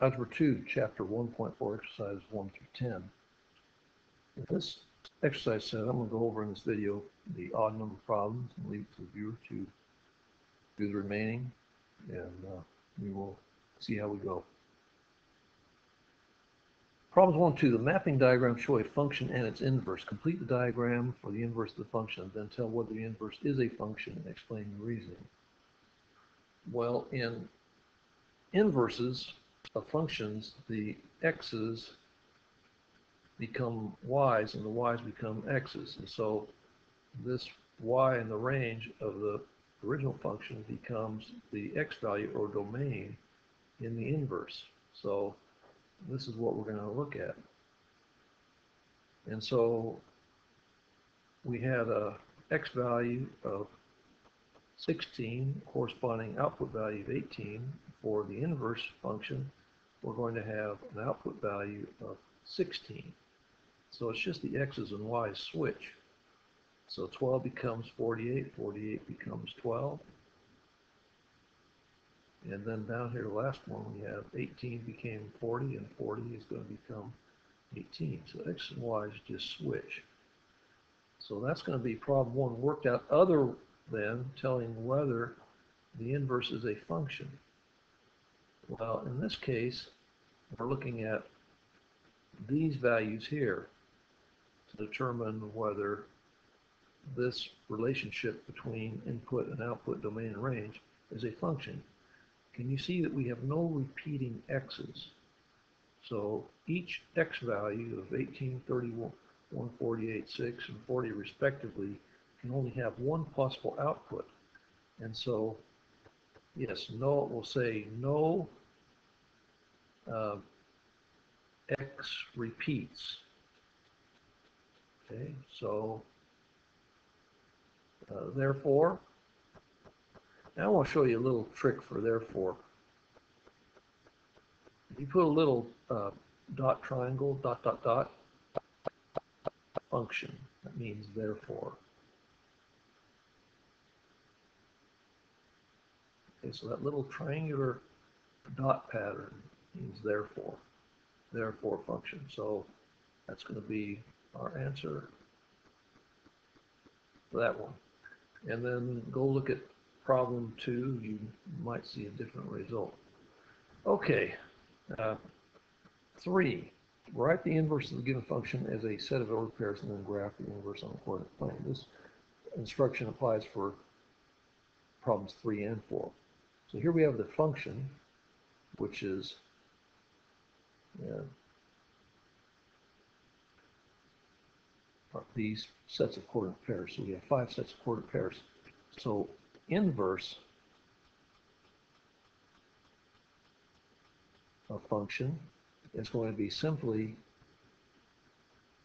Algebra 2, Chapter 1.4, Exercises 1 through 10. In this exercise set, I'm going to go over in this video the odd number problems and leave it to the viewer to do the remaining, and uh, we will see how we go. Problems 1 2. The mapping diagram show a function and its inverse. Complete the diagram for the inverse of the function, then tell whether the inverse is a function and explain the reasoning. Well, in inverses of functions, the x's become y's and the y's become x's. And so this y in the range of the original function becomes the x value or domain in the inverse. So this is what we're going to look at. And so we had a x value of 16 corresponding output value of 18 for the inverse function we're going to have an output value of 16 so it's just the x's and y's switch so 12 becomes 48 48 becomes 12 and then down here, the last one, we have 18 became 40, and 40 is going to become 18. So x and y is just switch. So that's going to be problem one worked out other than telling whether the inverse is a function. Well, in this case, we're looking at these values here to determine whether this relationship between input and output domain and range is a function. Can you see that we have no repeating x's? So each x value of 18, 31, 148, 6, and 40 respectively can only have one possible output. And so, yes, no, we'll say no uh, x repeats. Okay, so uh, therefore, now I want to show you a little trick for therefore. You put a little uh, dot triangle, dot, dot, dot, function. That means therefore. Okay, so that little triangular dot pattern means therefore, therefore function. So that's going to be our answer for that one. And then go look at problem two, you might see a different result. Okay, uh, three, write the inverse of the given function as a set of ordered pairs and then graph the inverse on the coordinate plane. This instruction applies for problems three and four. So here we have the function, which is uh, these sets of coordinate pairs. So we have five sets of coordinate pairs. So inverse of function is going to be simply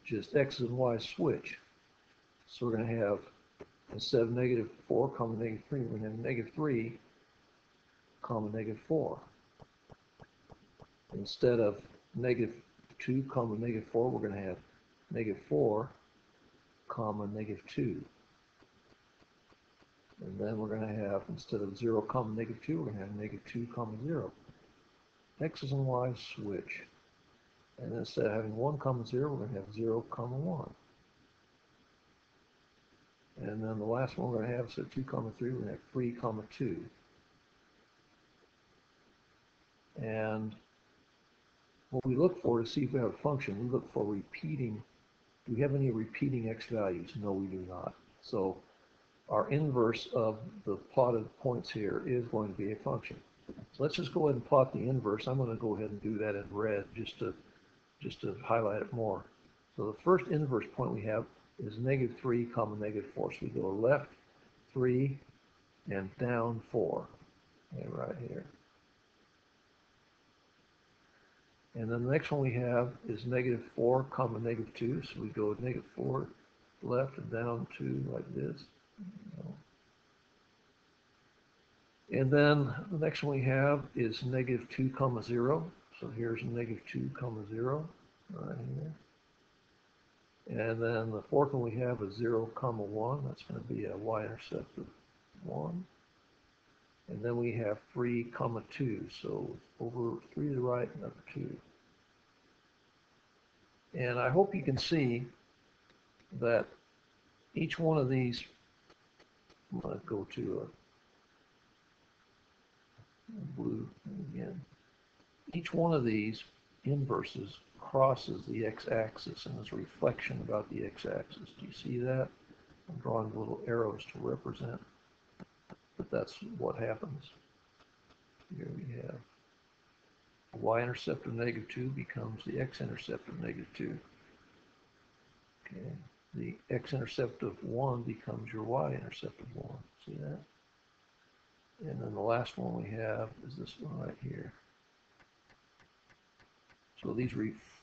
just x and y switch. So we're going to have instead of negative 4 comma negative 3, we're going to have negative 3 comma negative 4. Instead of negative 2 comma negative 4, we're going to have negative 4 comma negative 2. And then we're going to have, instead of 0 comma negative 2, we're going to have negative 2 comma 0. X's and Y's switch. And instead of having 1 comma 0, we're going to have 0 comma 1. And then the last one we're going to have, so 2 comma 3, we're going to have 3 comma 2. And what we look for to see if we have a function, we look for repeating. Do we have any repeating x values? No, we do not. So our inverse of the plotted points here is going to be a function. So let's just go ahead and plot the inverse. I'm going to go ahead and do that in red just to just to highlight it more. So the first inverse point we have is negative 3 comma negative 4. So we go left 3 and down 4. And right here. And then the next one we have is negative 4 comma negative 2. So we go negative 4 left and down 2 like this. And then the next one we have is negative 2 comma 0. So here's negative 2 comma 0 right here. And then the fourth one we have is 0 comma 1. That's going to be a y-intercept of 1. And then we have three comma two, so over three to the right, another two. And I hope you can see that each one of these, I'm gonna go to a blue again. Each one of these inverses crosses the x-axis and is a reflection about the x-axis. Do you see that? I'm drawing little arrows to represent, that's what happens. Here we have y-intercept of negative 2 becomes the x-intercept of negative 2. Okay, the x-intercept of 1 becomes your y-intercept of 1. See that? And then the last one we have is this one right here. So these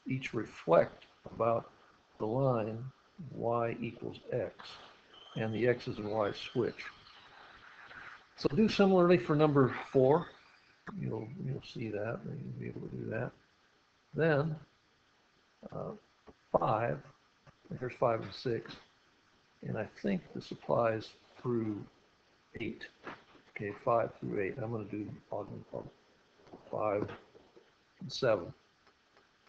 each reflect about the line y equals x, and the x's and y's switch. So do similarly for number 4 you'll you'll see that you'll be able to do that. Then uh, five, here's five and six, and I think this applies through eight. Okay, five through eight. I'm going to do five and seven.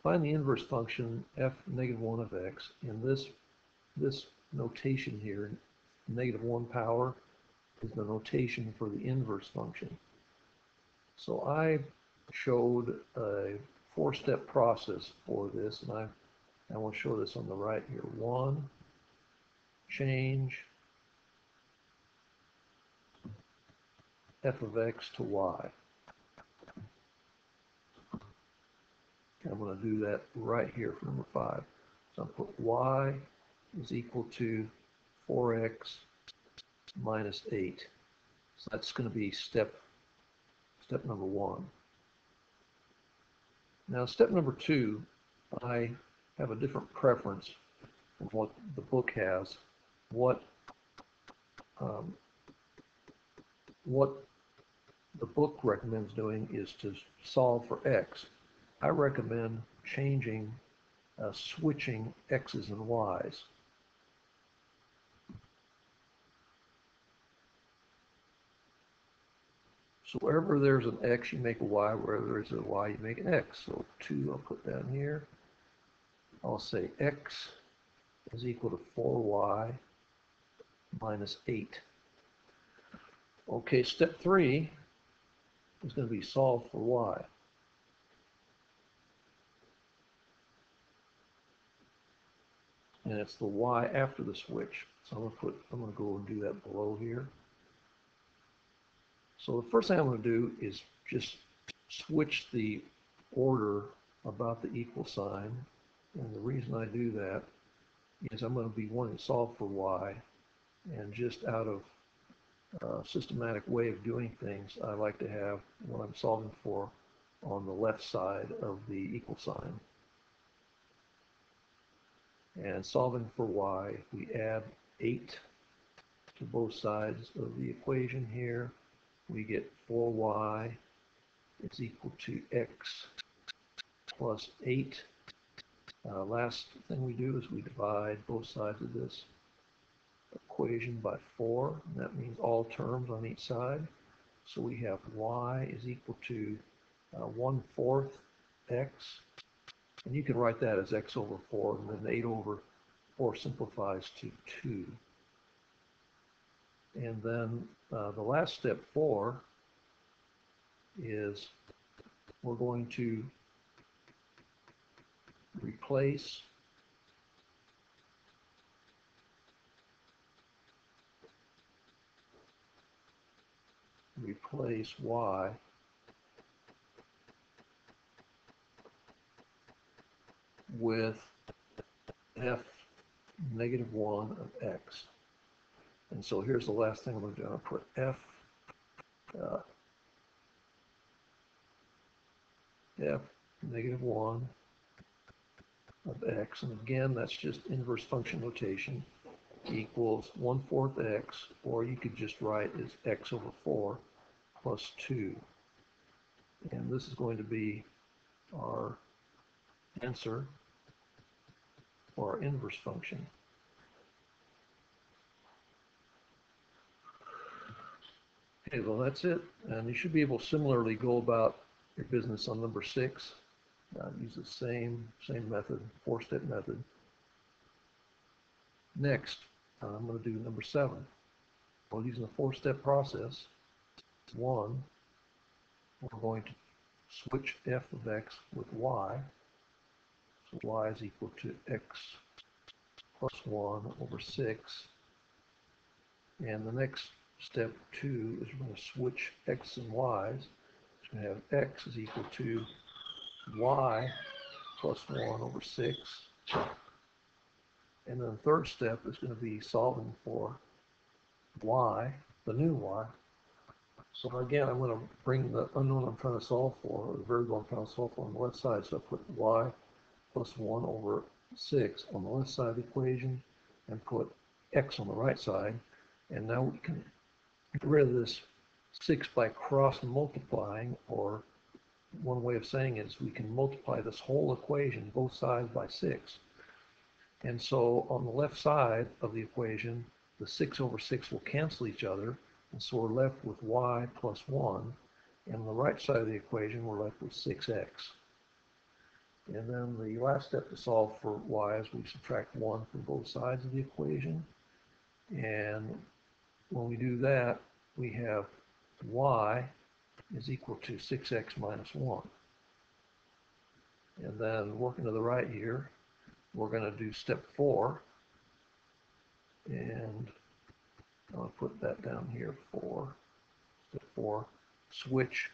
Find the inverse function f negative one of x. In this this notation here, negative one power is the notation for the inverse function. So I showed a four-step process for this, and I, I will show this on the right here. One, change f of x to y. I'm going to do that right here for number five. So I'll put y is equal to 4x minus 8. So that's going to be step step number one. Now, step number two, I have a different preference from what the book has. What um, what the book recommends doing is to solve for x. I recommend changing, uh, switching x's and y's. So wherever there's an X, you make a Y. Wherever there's a Y, you make an X. So 2, I'll put down here. I'll say X is equal to 4Y minus 8. Okay, step 3 is going to be solve for Y. And it's the Y after the switch. So I'm going to put, I'm going to go and do that below here. So the first thing I'm going to do is just switch the order about the equal sign. And the reason I do that is I'm going to be wanting to solve for y. And just out of a systematic way of doing things, I like to have what I'm solving for on the left side of the equal sign. And solving for y, we add 8 to both sides of the equation here we get 4y is equal to x plus 8. Uh, last thing we do is we divide both sides of this equation by 4. And that means all terms on each side. So we have y is equal to uh, 1 fourth x. And you can write that as x over 4, and then 8 over 4 simplifies to 2. And then uh, the last step four is we're going to replace replace y with f negative 1 of x. And so here's the last thing. I'm going to put F, uh, F negative 1 of x. And again, that's just inverse function notation equals 1 fourth x, or you could just write as x over 4 plus 2. And this is going to be our answer for our inverse function. Okay, well, that's it. And you should be able to similarly go about your business on number six. Uh, use the same, same method, four-step method. Next, uh, I'm going to do number seven. Well, using the four-step process, one, we're going to switch f of x with y. So y is equal to x plus 1 over 6. And the next step 2 is we're going to switch x and y's. So we have x is equal to y plus 1 over 6. And then the third step is going to be solving for y, the new y. So again, I'm going to bring the unknown I'm trying to solve for, or the variable I'm trying to solve for on the left side. So I put y plus 1 over 6 on the left side of the equation and put x on the right side. And now we can get rid of this 6 by cross multiplying, or one way of saying it is we can multiply this whole equation, both sides, by 6. And so on the left side of the equation, the 6 over 6 will cancel each other, and so we're left with y plus 1. And on the right side of the equation, we're left with 6x. And then the last step to solve for y is we subtract 1 from both sides of the equation. And when we do that, we have y is equal to 6x minus 1. And then working to the right here, we're going to do step 4. And I'll put that down here for step 4. Switch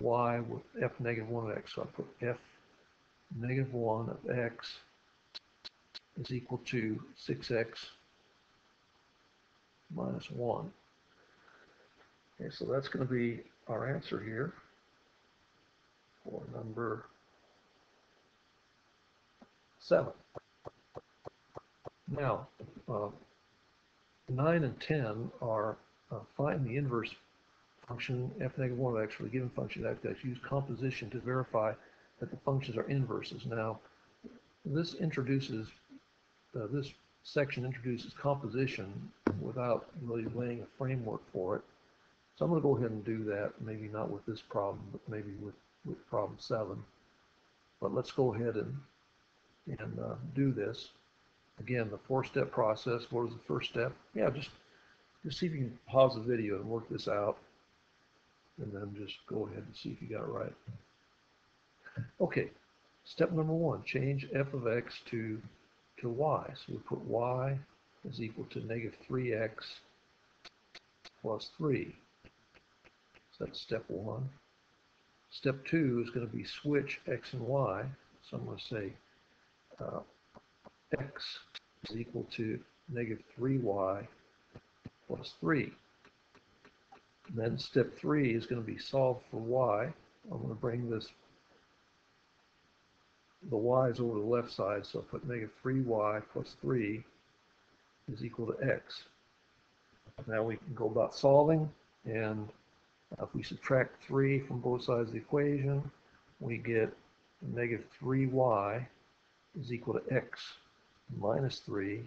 y with f negative 1 of x. So I put f negative 1 of x is equal to 6x minus 1. Okay, so that's going to be our answer here for number 7. Now, uh, 9 and 10 are uh, find the inverse function f negative 1 of x for the given function f x. Use composition to verify that the functions are inverses. Now, this introduces, uh, this section introduces composition without really laying a framework for it. So I'm going to go ahead and do that, maybe not with this problem, but maybe with, with problem seven. But let's go ahead and, and uh, do this. Again, the four-step process, what is the first step? Yeah, just, just see if you can pause the video and work this out. And then just go ahead and see if you got it right. Okay, step number one, change f of x to, to y. So we put y is equal to negative 3x plus 3. So that's step one. Step two is going to be switch x and y. So I'm going to say uh, x is equal to negative 3y plus 3. And then step three is going to be solve for y. I'm going to bring this the y is over the left side, so I put negative 3y plus 3 is equal to x. Now we can go about solving, and if we subtract 3 from both sides of the equation, we get negative 3y is equal to x minus 3.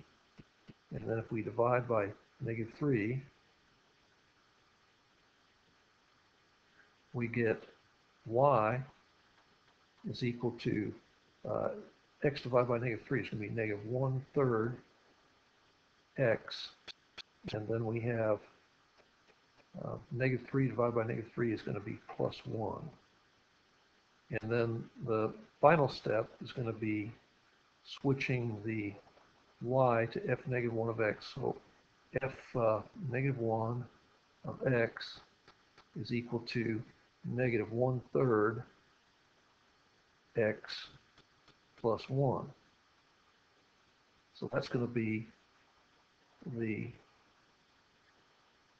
And then if we divide by negative 3, we get y is equal to uh, x divided by negative 3 is going to be negative 1 third x. And then we have uh, negative 3 divided by negative 3 is going to be plus 1. And then the final step is going to be switching the y to f negative 1 of x. So f uh, negative 1 of x is equal to negative 1 third x plus 1. So that's going to be the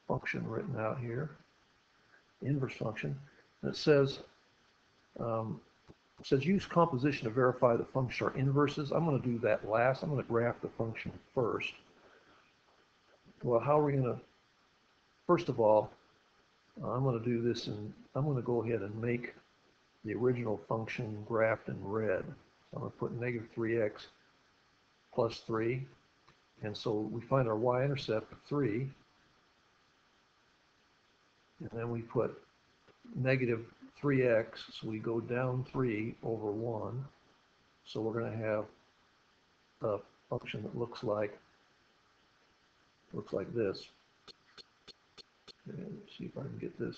function written out here, inverse function. And it says, um, it says use composition to verify the functions are inverses. I'm going to do that last. I'm going to graph the function first. Well, how are we going to, first of all, I'm going to do this and I'm going to go ahead and make the original function graphed in red. I'm going to put negative 3x plus 3. And so we find our y-intercept of 3. And then we put negative 3x, so we go down 3 over 1. So we're going to have a function that looks like looks like this. And see if I can get this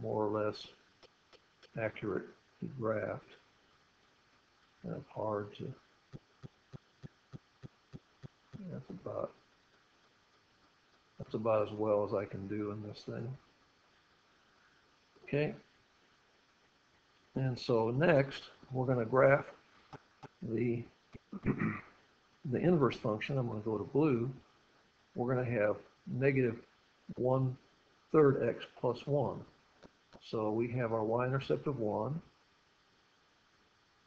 more or less accurate graphed. Kind hard to. That's about that's about as well as I can do in this thing. Okay. And so next, we're going to graph the the inverse function. I'm going to go to blue. We're going to have negative 1 third x plus 1. So we have our y-intercept of 1.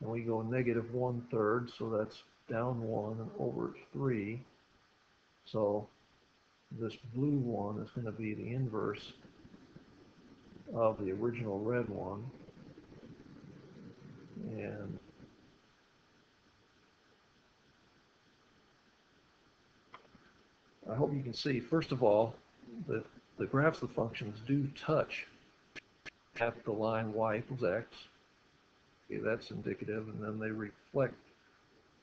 And we go negative one third, so that's down 1 and over 3. So this blue one is going to be the inverse of the original red one. And I hope you can see, first of all, that the graphs of the functions do touch at the line y equals x. Okay, that's indicative, and then they reflect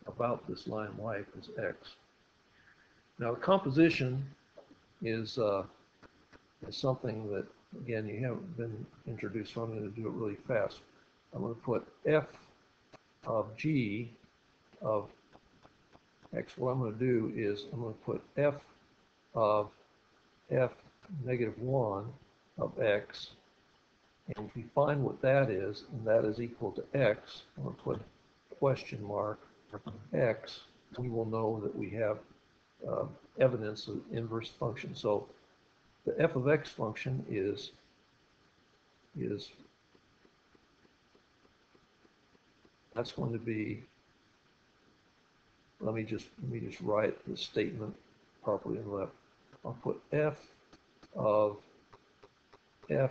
about this line y equals x. Now, the composition is, uh, is something that, again, you haven't been introduced, so I'm going to do it really fast. I'm going to put f of g of x. What I'm going to do is I'm going to put f of f negative 1 of x. And if we find what that is, and that is equal to x, to put question mark x, we will know that we have uh, evidence of inverse function. So the f of x function is is that's going to be let me just let me just write the statement properly and left. I'll put f of f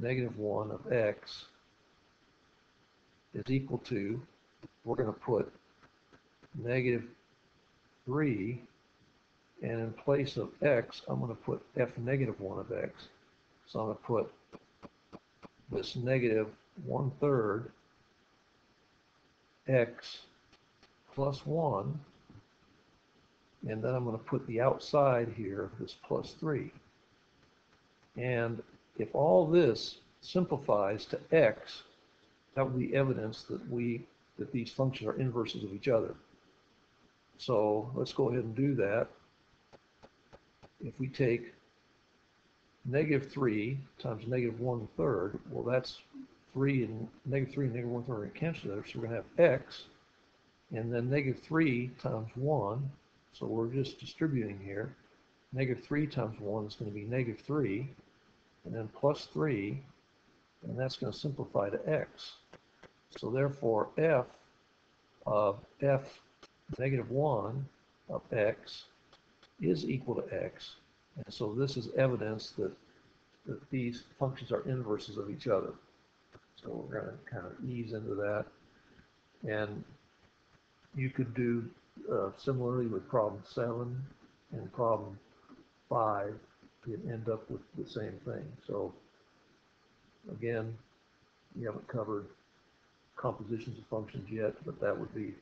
negative 1 of x is equal to, we're going to put negative 3, and in place of x, I'm going to put f negative 1 of x. So I'm going to put this negative 1 third x plus 1, and then I'm going to put the outside here, this plus 3. And if all this simplifies to x, that would be evidence that we that these functions are inverses of each other. So let's go ahead and do that. If we take negative 3 times negative 1 third, well, that's 3 and negative 3 and negative 1 third are cancel together, so we're going to have x, and then negative 3 times 1, so we're just distributing here. Negative 3 times 1 is going to be negative 3, and then plus 3, and that's going to simplify to x. So therefore, f of f negative 1 of x is equal to x. And so this is evidence that, that these functions are inverses of each other. So we're going to kind of ease into that. And you could do uh, similarly with problem 7 and problem 5 you'd end up with the same thing. So again, we haven't covered compositions of functions yet, but that would be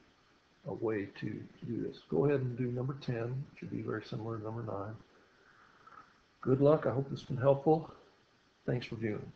a way to do this. Go ahead and do number 10. It should be very similar to number 9. Good luck. I hope this has been helpful. Thanks for viewing.